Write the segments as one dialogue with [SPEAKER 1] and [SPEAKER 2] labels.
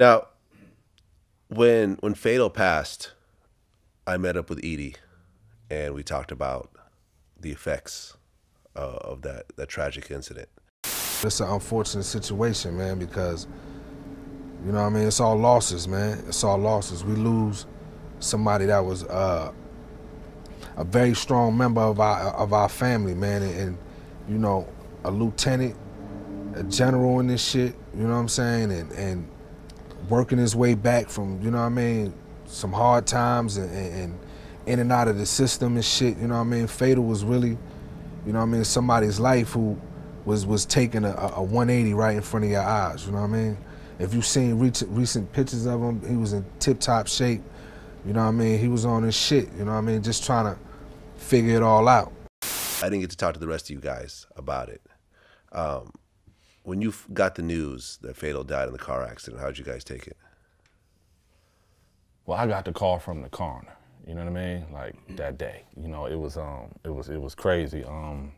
[SPEAKER 1] Now, when when Fatal passed, I met up with Edie, and we talked about the effects uh, of that that tragic incident.
[SPEAKER 2] It's an unfortunate situation, man, because you know what I mean. It's all losses, man. It's all losses. We lose somebody that was uh, a very strong member of our of our family, man, and, and you know, a lieutenant, a general in this shit. You know what I'm saying, and and working his way back from you know what I mean, some hard times and, and, in and out of the system and shit. You know what I mean. Fatal was really, you know what I mean, somebody's life who was was taking a, a 180 right in front of your eyes. You know what I mean. If you've seen recent, recent pictures of him, he was in tip-top shape. You know what I mean? He was on his shit. You know what I mean? Just trying to figure it all out.
[SPEAKER 1] I didn't get to talk to the rest of you guys about it. Um, when you got the news that Fatal died in the car accident, how did you guys take it?
[SPEAKER 3] Well, I got the call from the coroner. You know what I mean? Like that day. You know, it was um, it was it was crazy. Um,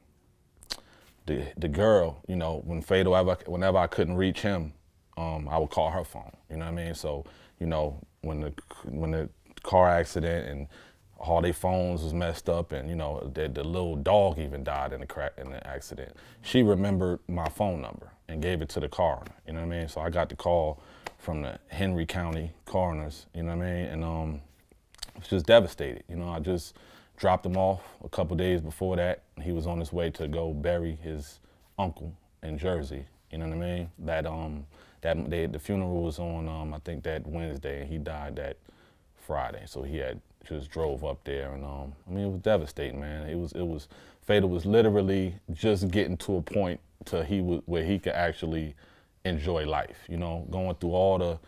[SPEAKER 3] the the girl, you know, when Fatal ever, whenever I couldn't reach him, um, I would call her phone. You know what I mean? So, you know, when the when the car accident and all their phones was messed up, and you know, the, the little dog even died in the crack in the accident. She remembered my phone number and gave it to the coroner. You know what I mean? So I got the call from the Henry County coroners. You know what I mean? And um, I was just devastated. You know, I just dropped him off a couple days before that. He was on his way to go bury his uncle in Jersey. You know what I mean? That um that they, the funeral was on um I think that Wednesday and he died that Friday. So he had just drove up there and um I mean it was devastating, man. It was it was Fatal was literally just getting to a point to he was where he could actually enjoy life, you know, going through all the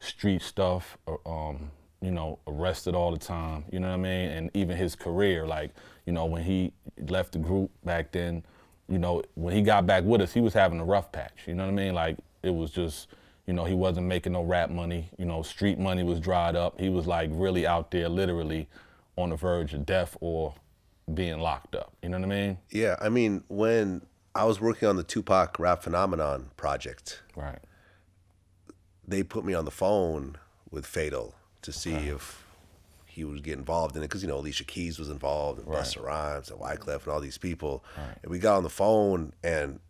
[SPEAKER 3] street stuff, uh, um, you know, arrested all the time, you know what I mean? And even his career, like, you know, when he left the group back then, you know, when he got back with us, he was having a rough patch, you know what I mean? Like, it was just, you know, he wasn't making no rap money, you know, street money was dried up. He was like really out there, literally on the verge of death or being locked up, you know what I mean?
[SPEAKER 1] Yeah, I mean, when I was working on the Tupac Rap Phenomenon project,
[SPEAKER 3] right?
[SPEAKER 1] They put me on the phone with Fatal to see right. if he would get involved in it because you know Alicia Keys was involved and right. Busta Rhymes and Wyclef and all these people, right. and we got on the phone and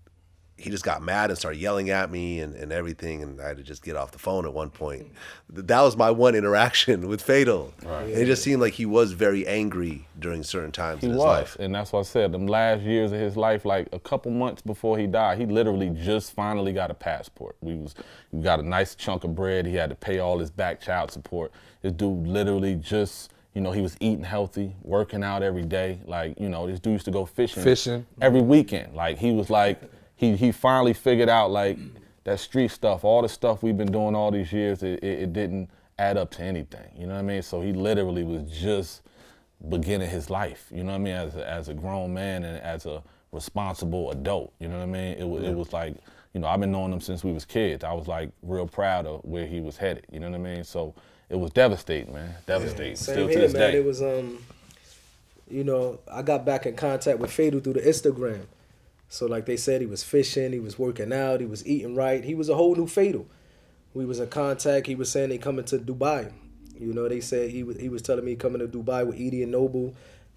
[SPEAKER 1] he just got mad and started yelling at me and, and everything and I had to just get off the phone at one point. That was my one interaction with Fatal. Right. And it just seemed like he was very angry during certain times
[SPEAKER 3] he
[SPEAKER 1] in his
[SPEAKER 3] was.
[SPEAKER 1] life.
[SPEAKER 3] And that's what I said. Them last years of his life, like a couple months before he died, he literally just finally got a passport. We was we got a nice chunk of bread. He had to pay all his back child support. This dude literally just you know, he was eating healthy, working out every day. Like, you know, this dude used to go fishing.
[SPEAKER 2] Fishing.
[SPEAKER 3] Every weekend. Like, he was like, he he finally figured out like that street stuff, all the stuff we've been doing all these years, it, it, it, didn't add up to anything. You know what I mean? So he literally was just beginning his life. You know what I mean? As a, as a grown man and as a responsible adult. You know what I mean? It was yeah. it was like you know I've been knowing him since we was kids. I was like real proud of where he was headed. You know what I mean? So it was devastating, man. Devastating. Yeah. Still
[SPEAKER 4] here,
[SPEAKER 3] to this
[SPEAKER 4] man.
[SPEAKER 3] day.
[SPEAKER 4] It was um, you know, I got back in contact with Fatal through the Instagram. So like they said, he was fishing, he was working out, he was eating right. He was a whole new Fatal. We was in contact. He was saying they coming to Dubai. You know, they said he was he was telling me coming to Dubai with Edie and Noble.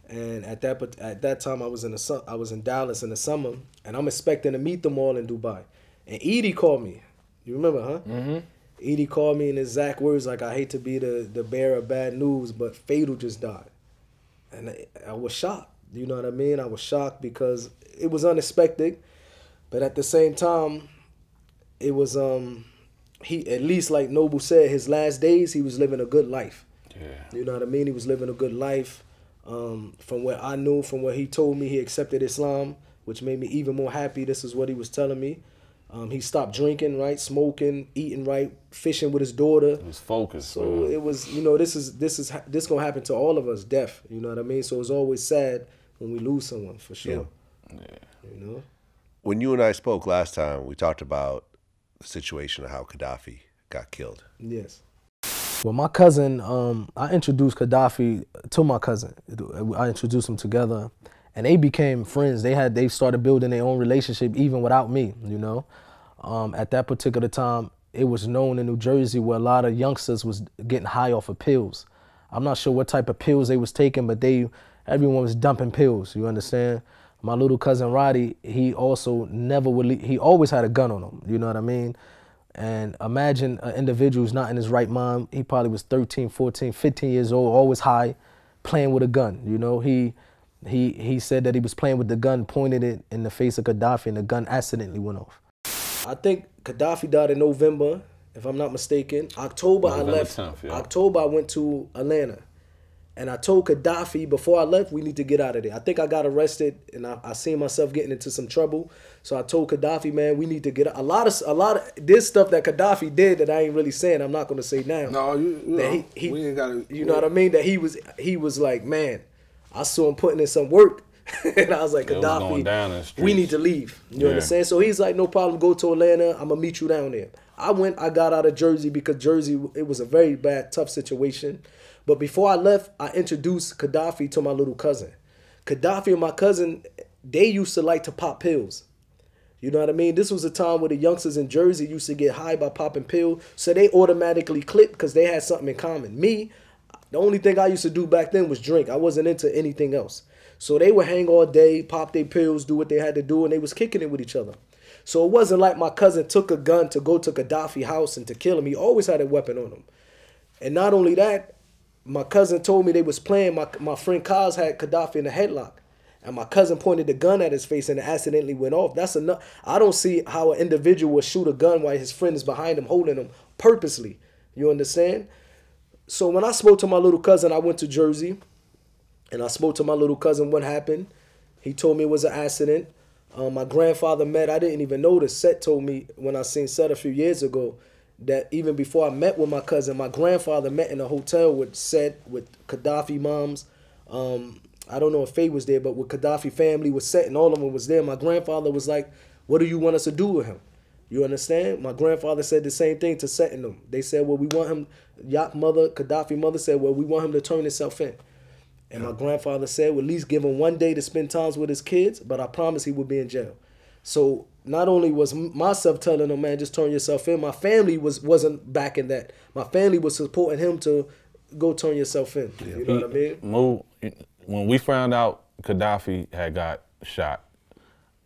[SPEAKER 4] And at that at that time, I was in the I was in Dallas in the summer, and I'm expecting to meet them all in Dubai. And Edie called me. You remember, huh?
[SPEAKER 3] Mm-hmm.
[SPEAKER 4] Edie called me in his exact words like, "I hate to be the the bearer of bad news, but Fatal just died," and I, I was shocked. You know what I mean? I was shocked because it was unexpected, but at the same time, it was um he at least like Noble said, his last days he was living a good life.
[SPEAKER 3] Yeah.
[SPEAKER 4] You know what I mean? He was living a good life. Um, from what I knew, from what he told me, he accepted Islam, which made me even more happy. This is what he was telling me. Um, he stopped drinking, right, smoking, eating right, fishing with his daughter.
[SPEAKER 3] He was focused.
[SPEAKER 4] So
[SPEAKER 3] man.
[SPEAKER 4] it was, you know, this is this is this gonna happen to all of us, deaf. You know what I mean? So it's always sad when we lose someone, for sure.
[SPEAKER 3] Yeah.
[SPEAKER 4] You know.
[SPEAKER 1] When you and I spoke last time, we talked about the situation of how Kadafi got killed.
[SPEAKER 4] Yes. Well, my cousin, um, I introduced Kadafi to my cousin. I introduced them together, and they became friends. They had they started building their own relationship even without me. You know, um, at that particular time, it was known in New Jersey where a lot of youngsters was getting high off of pills. I'm not sure what type of pills they was taking, but they everyone was dumping pills. You understand? My little cousin Roddy, he also never would. Leave, he always had a gun on him. You know what I mean? And imagine an individual who's not in his right mind. He probably was 13, 14, 15 years old, always high, playing with a gun. You know, he he he said that he was playing with the gun, pointed it in the face of Kadafi, and the gun accidentally went off. I think Kadafi died in November, if I'm not mistaken. October
[SPEAKER 3] November
[SPEAKER 4] I left.
[SPEAKER 3] 10th, yeah.
[SPEAKER 4] October I went to Atlanta. And I told Kadafi before I left, we need to get out of there. I think I got arrested and I, I seen myself getting into some trouble. So I told Kadafi, man, we need to get out. a lot of a lot of this stuff that Kadafi did that I ain't really saying. I'm not gonna say now.
[SPEAKER 2] No, you, you
[SPEAKER 4] that
[SPEAKER 2] know,
[SPEAKER 4] he, he
[SPEAKER 2] we ain't got
[SPEAKER 4] You know what I mean? That he was he was like, man, I saw him putting in some work. and I was like,
[SPEAKER 3] Yeah, it was
[SPEAKER 4] Kadafi,
[SPEAKER 3] going down in the
[SPEAKER 4] we need to leave. You
[SPEAKER 3] Yeah.
[SPEAKER 4] understand? So he's like, no problem, go to Atlanta. I'm gonna meet you down there. I went, I got out of Jersey because Jersey, it was a very bad, tough situation. But before I left, I introduced Kadafi to my little cousin. Kadafi and my cousin, they used to like to pop pills. You know what I mean? This was a time where the youngsters in Jersey used to get high by popping pills, so they automatically clicked because they had something in common. Me, the only thing I used to do back then was drink. I wasn't into anything else. So they would hang all day, pop their pills, do what they had to do, and they was kicking it with each other. So it wasn't like my cousin took a gun to go to Kadafi house and to kill him. He always had a weapon on him. And not only that, my cousin told me they was playing. My my friend Kaz had Kadafi in a headlock, and my cousin pointed the gun at his face and it accidentally went off. That's enough. I don't see how an individual would shoot a gun while his friend is behind him holding him purposely. You understand? So when I spoke to my little cousin, I went to Jersey, and I spoke to my little cousin what happened. He told me it was an accident. Um, my grandfather met. I didn't even this. Set told me when I seen Set a few years ago that even before I met with my cousin, my grandfather met in a hotel with Set with Kadafi moms. Um, I don't know if Faye was there, but with Kadafi family was Set and all of them was there. My grandfather was like, "What do you want us to do with him?" You understand? My grandfather said the same thing to Set and them. They said, "Well, we want him." Yak mother, Kadafi mother said, "Well, we want him to turn himself in." And my grandfather said, well, at least give him one day to spend times with his kids, but I promise he would be in jail. So not only was myself telling him, man, just turn yourself in, my family was wasn't backing that. My family was supporting him to go turn yourself in. You know what I mean?
[SPEAKER 3] Mo, when we found out Kadafi had got shot,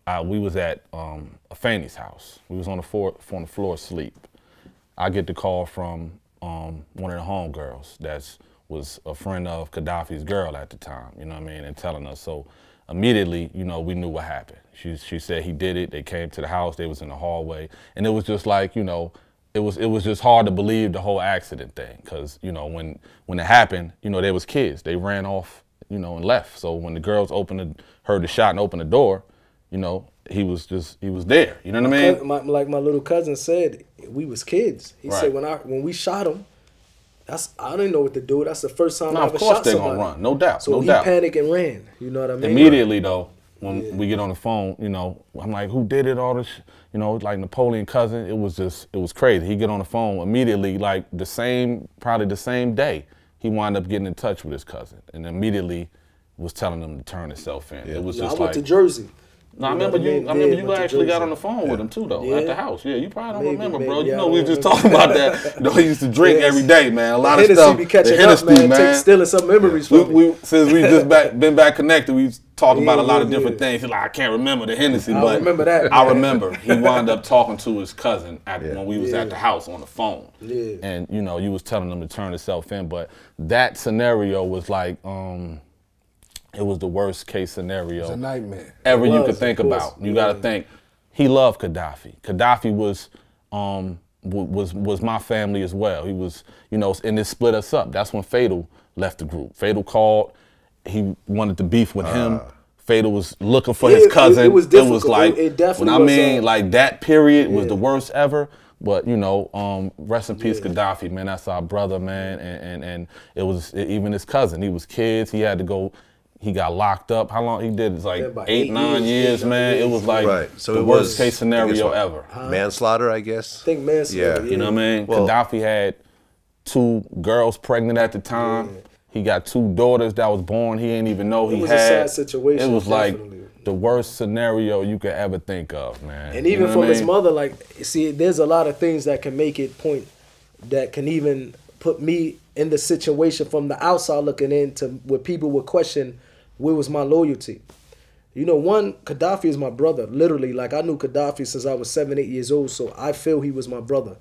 [SPEAKER 3] uh, we was at um, a Fanny's house. We was on the floor, on the floor asleep. I get the call from um, one of the homegirls that's was a friend of Kadafi's girl at the time, you know what I mean, and telling us. So immediately, you know, we knew what happened. She she said he did it. They came to the house. They was in the hallway, and it was just like you know, it was it was just hard to believe the whole accident thing, because you know when when it happened, you know, they was kids. They ran off, you know, and left. So when the girls opened, the, heard the shot and opened the door, you know, he was just he was there. You know what I mean?
[SPEAKER 4] My- like my little cousin said, we was kids. He
[SPEAKER 3] Right.
[SPEAKER 4] said when I when we shot him, that's I didn't know what to do. That's the first time
[SPEAKER 3] No,
[SPEAKER 4] I
[SPEAKER 3] of
[SPEAKER 4] ever
[SPEAKER 3] course
[SPEAKER 4] shot somebody.
[SPEAKER 3] gonna run. No doubt,
[SPEAKER 4] So
[SPEAKER 3] no
[SPEAKER 4] he
[SPEAKER 3] doubt.
[SPEAKER 4] panicked and ran. You know what I mean?
[SPEAKER 3] Immediately though, when we get on the phone, you know, I'm like, who did it? All this, you know, like Napoleon cousin. It was just, it was crazy. He get on the phone immediately, like the same, probably the same day. He wound up getting in touch with his cousin, and immediately was telling him to turn himself in. It was
[SPEAKER 4] Yeah, I went
[SPEAKER 3] like.
[SPEAKER 4] to Jersey.
[SPEAKER 3] No, I remember you. I remember you actually got on the phone with him too, though, at the house. Yeah, you probably don't
[SPEAKER 4] Maybe,
[SPEAKER 3] remember,
[SPEAKER 4] maybe.
[SPEAKER 3] bro. You know, we
[SPEAKER 4] don't
[SPEAKER 3] just
[SPEAKER 4] remember.
[SPEAKER 3] talking about that. You know, he used to drink
[SPEAKER 4] Yes.
[SPEAKER 3] every day, man. A lot of
[SPEAKER 4] Hennessy
[SPEAKER 3] stuff.
[SPEAKER 4] be catching
[SPEAKER 3] the
[SPEAKER 4] up,
[SPEAKER 3] Hennessy,
[SPEAKER 4] man. Take, stealing some memories
[SPEAKER 3] we,
[SPEAKER 4] from me.
[SPEAKER 3] we since we just back been back connected, we talked about a
[SPEAKER 4] Yeah,
[SPEAKER 3] lot of different
[SPEAKER 4] yeah.
[SPEAKER 3] things. He's like, I can't remember the Hennessy,
[SPEAKER 4] I
[SPEAKER 3] but
[SPEAKER 4] remember that.
[SPEAKER 3] I remember he wound up talking to his cousin at,
[SPEAKER 1] Yeah.
[SPEAKER 3] when we was at the house on the phone.
[SPEAKER 4] Yeah.
[SPEAKER 3] And you know, you was telling him to turn himself in, but that scenario was like, um, it was the worst case scenario
[SPEAKER 2] It's a nightmare.
[SPEAKER 3] ever
[SPEAKER 4] It
[SPEAKER 3] you could think about. You got to think he loved Kadafi. Kadafi was um w- was was my family as well. He was you know and it split us up. That's when Fatal left the group. Fatal called. He wanted to beef with him. Fatal was looking for
[SPEAKER 4] Yeah,
[SPEAKER 3] his cousin.
[SPEAKER 4] it was difficult.
[SPEAKER 3] like
[SPEAKER 4] It- it definitely
[SPEAKER 3] when I
[SPEAKER 4] was,
[SPEAKER 3] mean
[SPEAKER 4] uh,
[SPEAKER 3] like that period was the worst ever. But you know, um, rest in peace, Kadafi, man. That's our brother, man. And and, and it was even his cousin. He was kids. He had to go. He got locked up. How long he did? It's like
[SPEAKER 4] Yeah, about
[SPEAKER 3] eight,
[SPEAKER 4] eight
[SPEAKER 3] nine
[SPEAKER 4] years,
[SPEAKER 3] years, man.
[SPEAKER 4] nine
[SPEAKER 3] It was like
[SPEAKER 1] Right. So
[SPEAKER 3] the
[SPEAKER 1] it
[SPEAKER 3] worst
[SPEAKER 1] was
[SPEAKER 3] case scenario
[SPEAKER 1] what,
[SPEAKER 3] ever. Uh-huh.
[SPEAKER 1] Manslaughter, I guess.
[SPEAKER 4] I think manslaughter.
[SPEAKER 1] Yeah.
[SPEAKER 3] You know what I mean?
[SPEAKER 1] Well-
[SPEAKER 3] Kadafi had two girls pregnant at the time. He got two daughters that was born. He didn't even know he
[SPEAKER 4] It was a sad situation,
[SPEAKER 3] It was like the worst scenario you could ever think of, man.
[SPEAKER 4] And
[SPEAKER 3] You
[SPEAKER 4] even
[SPEAKER 3] know
[SPEAKER 4] from
[SPEAKER 3] what I
[SPEAKER 4] his
[SPEAKER 3] mean?
[SPEAKER 4] mother, like, see, there's a lot of things that can make it point that can even put me in the situation from the outside looking in to where people would question where was my loyalty. You know, one, Kadafi is my brother. Literally, like I knew Kadafi since I was seven, eight years old, so I feel he was my brother.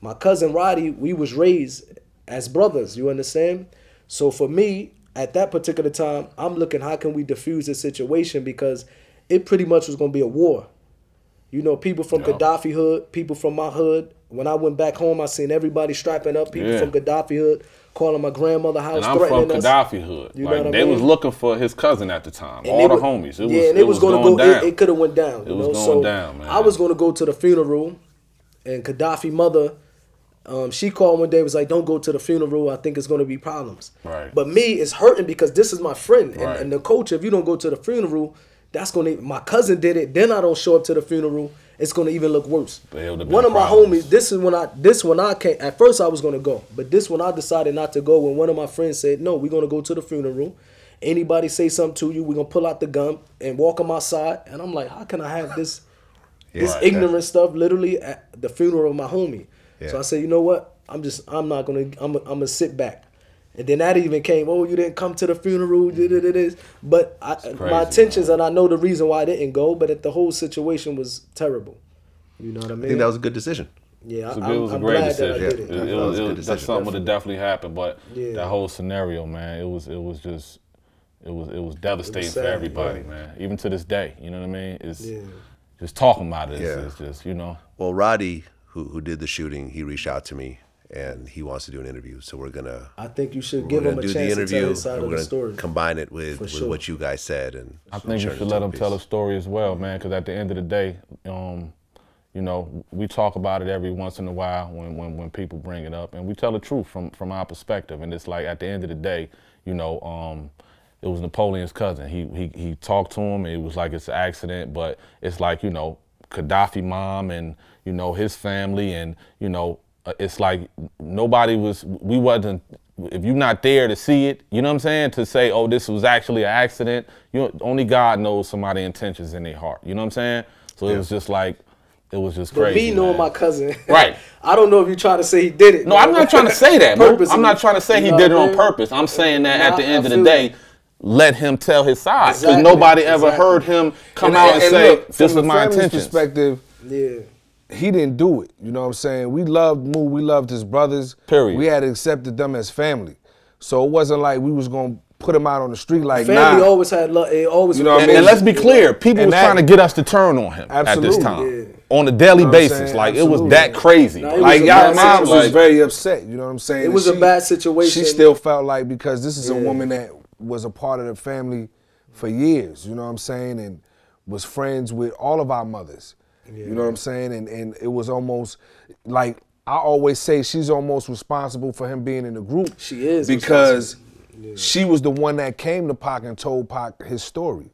[SPEAKER 4] My cousin Roddy, we was raised as brothers, you understand? So for me, at that particular time, I'm looking how can we diffuse this situation because it pretty much was gonna be a war. You know, people from. Kadafi hood, people from my hood. When I went back home, I seen everybody strapping up. People
[SPEAKER 3] Yeah.
[SPEAKER 4] from Kadafi hood calling my grandmother house,
[SPEAKER 3] And I'm from
[SPEAKER 4] threatening us.
[SPEAKER 3] Kadafi hood.
[SPEAKER 4] You know
[SPEAKER 3] like
[SPEAKER 4] what I
[SPEAKER 3] they was looking for his cousin at the time.
[SPEAKER 4] And
[SPEAKER 3] All the
[SPEAKER 4] would-
[SPEAKER 3] homies. It was,
[SPEAKER 4] yeah, and it was, gonna
[SPEAKER 3] going
[SPEAKER 4] go.
[SPEAKER 3] down.
[SPEAKER 4] It, it could have went down.
[SPEAKER 3] It
[SPEAKER 4] you
[SPEAKER 3] was
[SPEAKER 4] know?
[SPEAKER 3] going
[SPEAKER 4] so
[SPEAKER 3] down, man.
[SPEAKER 4] I was gonna go to the funeral, and Kadafi mother, um, she called one day was like, "Don't go to the funeral. I think it's gonna be problems."
[SPEAKER 3] Right.
[SPEAKER 4] But me, it's hurting because this is my friend, and,
[SPEAKER 3] Right.
[SPEAKER 4] and the culture. If you don't go to the funeral, that's gonna. My cousin did it. Then I don't show up to the funeral. It's gonna even look worse.
[SPEAKER 3] But it would've been
[SPEAKER 4] One of my homies. This is when I. This when I came. At first, I was gonna go, but this when I decided not to go. When one of my friends said, "No, we're gonna go to the funeral." Anybody say something to you, we're gonna pull out the gun and walk them outside. And I'm like, how can I have this this
[SPEAKER 1] Right.
[SPEAKER 4] ignorant stuff literally at the funeral of my homie? So I said, you know what? I'm just I'm not gonna I'm I'm gonna sit back. And then that even came, oh, you didn't come to the funeral, you did it is. But I,
[SPEAKER 3] crazy,
[SPEAKER 4] my intentions, and I know the reason why I didn't go, but it, the whole situation was terrible. You know what I mean?
[SPEAKER 1] I think that was a good decision.
[SPEAKER 4] yeah,
[SPEAKER 3] It was a,
[SPEAKER 4] I,
[SPEAKER 3] it was a
[SPEAKER 4] I'm
[SPEAKER 3] great decision.
[SPEAKER 4] that I it.
[SPEAKER 3] It, it
[SPEAKER 1] it
[SPEAKER 3] was,
[SPEAKER 1] was a
[SPEAKER 3] it
[SPEAKER 1] good
[SPEAKER 3] that
[SPEAKER 1] decision,
[SPEAKER 3] something would have definitely happened, but
[SPEAKER 4] Yeah.
[SPEAKER 3] that whole scenario, man, it was it was just it was it was devastating for
[SPEAKER 4] sad,
[SPEAKER 3] everybody,
[SPEAKER 4] right.
[SPEAKER 3] man. Even to this day, you know what I mean? It's
[SPEAKER 4] Yeah.
[SPEAKER 3] just talking about it.
[SPEAKER 1] Yeah.
[SPEAKER 3] It's, it's just you know.
[SPEAKER 1] Well, Roddy, who who did the shooting, he reached out to me and he wants to do an interview. So we're gonna
[SPEAKER 4] I think you should give him a
[SPEAKER 1] do
[SPEAKER 4] chance
[SPEAKER 1] the
[SPEAKER 4] to tell
[SPEAKER 1] interview.
[SPEAKER 4] his side of
[SPEAKER 1] we're
[SPEAKER 4] the story.
[SPEAKER 1] combine it with, with
[SPEAKER 4] sure.
[SPEAKER 1] what you guys said, and
[SPEAKER 3] I think you should let
[SPEAKER 1] a
[SPEAKER 3] him tell a story as well, man. Because at the end of the day, um, you know, we talk about it every once in a while when, when, when people bring it up, and we tell the truth from from our perspective. And it's like at the end of the day, you know, um, it was Napoleon's cousin. He he he talked to him. It was like it's an accident, but it's like you know, Kadafi mom and you know his family, and you know, Uh, it's like nobody was. We wasn't. If you're not there to see it, you know what I'm saying? To say, oh, this was actually an accident. You know, only God knows somebody' intentions in their heart. You know what I'm saying? So it was just like, it was just
[SPEAKER 4] But
[SPEAKER 3] crazy.
[SPEAKER 4] me knowing
[SPEAKER 3] man.
[SPEAKER 4] my cousin,
[SPEAKER 3] Right.
[SPEAKER 4] I don't know if you trying to say he did it.
[SPEAKER 3] No, I'm not trying to say that. bro.
[SPEAKER 4] Purposely.
[SPEAKER 3] I'm not trying to say he did it on purpose. I'm saying that at the end of the day, let him tell his side. Because
[SPEAKER 4] Exactly,
[SPEAKER 3] nobody ever
[SPEAKER 4] exactly.
[SPEAKER 3] heard him come
[SPEAKER 2] And-
[SPEAKER 3] out and,
[SPEAKER 2] and
[SPEAKER 3] say,
[SPEAKER 2] look,
[SPEAKER 3] this
[SPEAKER 2] from
[SPEAKER 3] is my intention."
[SPEAKER 2] perspective,
[SPEAKER 4] Yeah.
[SPEAKER 2] He didn't do it. You know what I'm saying? We loved Moo. We loved his brothers.
[SPEAKER 3] Period.
[SPEAKER 2] We had accepted them as family. So it wasn't like we was gonna put him out on the street like that.
[SPEAKER 4] Family
[SPEAKER 2] nah.
[SPEAKER 4] always had love. It always
[SPEAKER 2] You know what I mean?
[SPEAKER 3] and let's be clear, people
[SPEAKER 2] And
[SPEAKER 3] was
[SPEAKER 2] that-
[SPEAKER 3] trying to get us to turn on him at this
[SPEAKER 2] Absolutely.
[SPEAKER 3] time. On a daily
[SPEAKER 2] You know
[SPEAKER 3] basis.
[SPEAKER 2] saying?
[SPEAKER 3] Like, it was that crazy.
[SPEAKER 4] Nah, it
[SPEAKER 2] like
[SPEAKER 4] was
[SPEAKER 2] y'all
[SPEAKER 4] bad
[SPEAKER 2] mom was
[SPEAKER 3] situation.
[SPEAKER 2] very upset. You know what I'm saying?
[SPEAKER 4] It
[SPEAKER 2] And
[SPEAKER 4] was a bad situation.
[SPEAKER 2] She still felt like because this is a woman that was a part of the family for years. You know what I'm saying? And was friends with all of our mothers. You know what I'm saying? And and it was almost like I always say she's almost responsible for him being in the group.
[SPEAKER 4] She is
[SPEAKER 2] because she was the one that came to Pac and told Pac his story.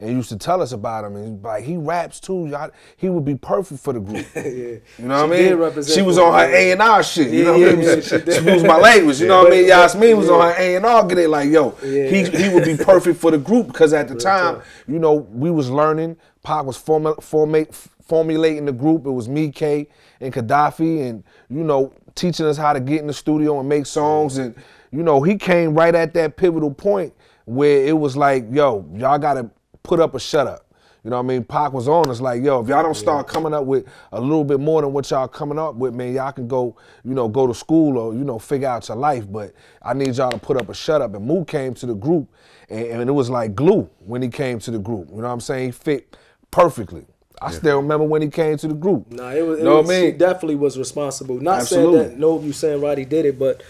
[SPEAKER 2] And used to tell us about him. And like he raps too. y'all- He would be perfect for the group.
[SPEAKER 4] yeah.
[SPEAKER 2] You know what
[SPEAKER 4] She
[SPEAKER 2] I mean? She was on her A and R shit. You
[SPEAKER 4] Yeah,
[SPEAKER 2] know what
[SPEAKER 4] yeah,
[SPEAKER 2] I mean?
[SPEAKER 4] yeah,
[SPEAKER 2] She,
[SPEAKER 4] she did.
[SPEAKER 2] my language. You know what I mean? Yasmin was on her A and R. Get it like yo.
[SPEAKER 4] Yeah.
[SPEAKER 2] He he would be perfect for the group because at the time, you know, we was learning. Pac was formu- formate, formulating the group. It was me, K, and Gaddafi, and you know, teaching us how to get in the studio and make songs. And you know, he came right at that pivotal point where it was like, yo, y'all gotta put up a shut up. You know what I mean? Pac was on us like, yo, if y'all don't start coming up with a little bit more than what y'all coming up with, man, y'all can go, you know, go to school or, you know, figure out your life. But I need y'all to put up a shut up. And Moo came to the group and, and it was like glue when he came to the group. You know what I'm saying? He fit perfectly. I still remember when he came to the group.
[SPEAKER 4] Nah, it was. It
[SPEAKER 2] You know
[SPEAKER 4] was
[SPEAKER 2] what I
[SPEAKER 4] She
[SPEAKER 2] mean?
[SPEAKER 4] definitely was responsible. Not
[SPEAKER 2] Absolutely.
[SPEAKER 4] saying that no, you saying Roddy did it, but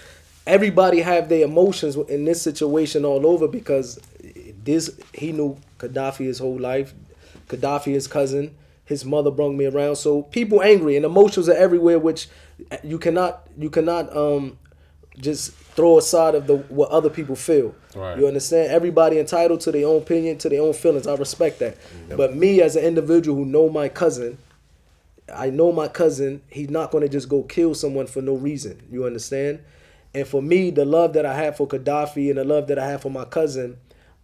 [SPEAKER 4] everybody have their emotions in this situation all over because this he knew Kadafi his whole life. Kadafi his cousin. His mother brought me around. So people angry and emotions are everywhere, which you cannot you cannot um just throw aside of the what other people feel.
[SPEAKER 3] Right.
[SPEAKER 4] You understand? Everybody entitled to their own opinion, to their own feelings. I respect that. Mm-hmm. But me as an individual who know my cousin, I know my cousin, he's not going to just go kill someone for no reason. You understand? And for me, the love that I have for Kadafi and the love that I have for my cousin,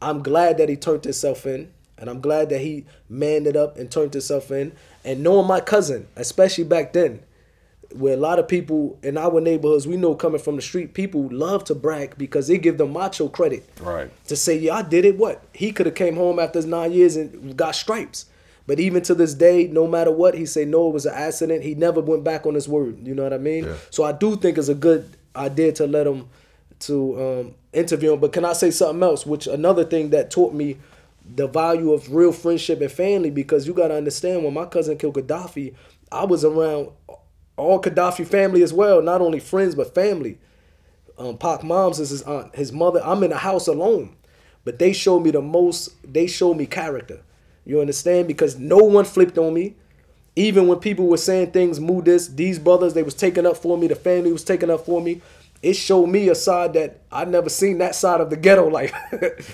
[SPEAKER 4] I'm glad that he turned himself in. And I'm glad that he manned it up and turned himself in. And knowing my cousin, especially back then, where a lot of people in our neighborhoods, we know coming from the street, people love to brag because they give them macho credit.
[SPEAKER 3] Right.
[SPEAKER 4] To say, yeah, I did it. What? He could have came home after nine years and got stripes. But even to this day, no matter what, he say no, it was an accident. He never went back on his word. You know what I mean?
[SPEAKER 1] Yeah.
[SPEAKER 4] So I do think it's a good idea to let him to um, interview him. But can I say something else? Which another thing that taught me the value of real friendship and family because you got to understand when my cousin killed Kadafi, I was around all Kadafi family as well, not only friends but family. Um, Pac moms is his aunt, his mother. I'm in a house alone, but they showed me the most. They showed me character. You understand? Because no one flipped on me. Even when people were saying things, move this, these brothers, they was taking up for me. The family was taking up for me. It showed me a side that I never seen that side of the ghetto life.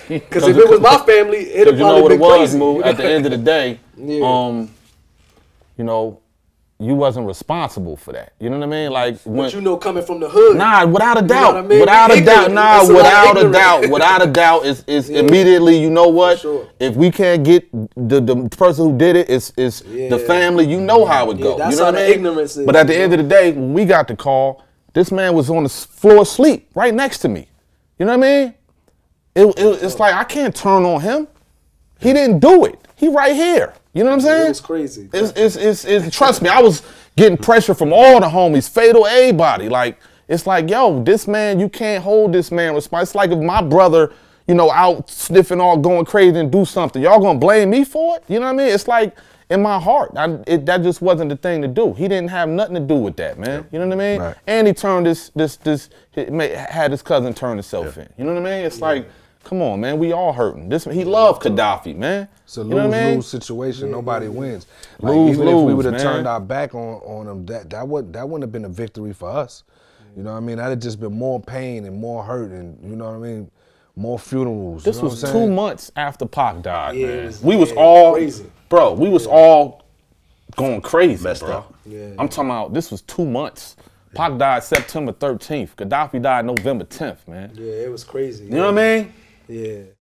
[SPEAKER 4] Because if it was my family, it'd
[SPEAKER 3] Because you know what
[SPEAKER 4] been
[SPEAKER 3] it was,
[SPEAKER 4] crazy.
[SPEAKER 3] At the end of the day,
[SPEAKER 4] Yeah.
[SPEAKER 3] um, you know, you wasn't responsible for that. You know what I mean? Like when
[SPEAKER 4] But you know, coming from the hood,
[SPEAKER 3] Nah, without a
[SPEAKER 4] know
[SPEAKER 3] doubt.
[SPEAKER 4] what I mean?
[SPEAKER 3] Without a doubt. Nah,
[SPEAKER 4] a
[SPEAKER 3] without a
[SPEAKER 4] ignorant.
[SPEAKER 3] doubt. Without a doubt. is it's
[SPEAKER 4] Yeah.
[SPEAKER 3] immediately, you know what?
[SPEAKER 4] sure.
[SPEAKER 3] If we can't get the, the person who did it, it's, it's the family, you know how it
[SPEAKER 4] Yeah,
[SPEAKER 3] goes. you know what I mean?
[SPEAKER 4] ignorance is,
[SPEAKER 3] But at the end of the day, when we got the call, this man was on the floor asleep right next to me. You know what I mean? It, it, it's like I can't turn on him. He didn't do it. He right here. You know what I'm saying?
[SPEAKER 4] It was crazy.
[SPEAKER 3] It's, it's, it's, it's, trust me, I was getting pressure from all the homies, fatal everybody. Like, it's like, yo, this man, you can't hold this man responsible. It's like if my brother, you know, out sniffing all going crazy and do something, y'all gonna blame me for it? You know what I mean? It's like in my heart, I, it, that just wasn't the thing to do. He didn't have nothing to do with that, man. You know what I mean?
[SPEAKER 2] Right.
[SPEAKER 3] And he turned this, this, this, he had his cousin turn himself in. You know what I mean? It's like, come on, man, we all hurting. This, he loved Kadafi, man.
[SPEAKER 2] It's a
[SPEAKER 3] You know what I mean?
[SPEAKER 2] lose-lose situation. Nobody wins. Like,
[SPEAKER 3] Lose,
[SPEAKER 2] even if we would have turned our back on on them, that that would that wouldn't have been a victory for us. You know what I mean? That'd have just been more pain and more hurt, and you know what I mean, more funerals.
[SPEAKER 3] This
[SPEAKER 2] you know
[SPEAKER 3] was two months after Pac died,
[SPEAKER 4] Yeah,
[SPEAKER 3] man.
[SPEAKER 4] was-
[SPEAKER 3] we was
[SPEAKER 4] yeah,
[SPEAKER 3] all
[SPEAKER 4] crazy.
[SPEAKER 3] bro. We was all going crazy,
[SPEAKER 1] Messed
[SPEAKER 3] bro.
[SPEAKER 1] up.
[SPEAKER 4] Yeah.
[SPEAKER 3] I'm talking about this was two months. Pac died September 13th. Kadafi died November 10th, man.
[SPEAKER 4] Yeah, it was crazy.
[SPEAKER 3] You know what I mean?
[SPEAKER 4] Yeah.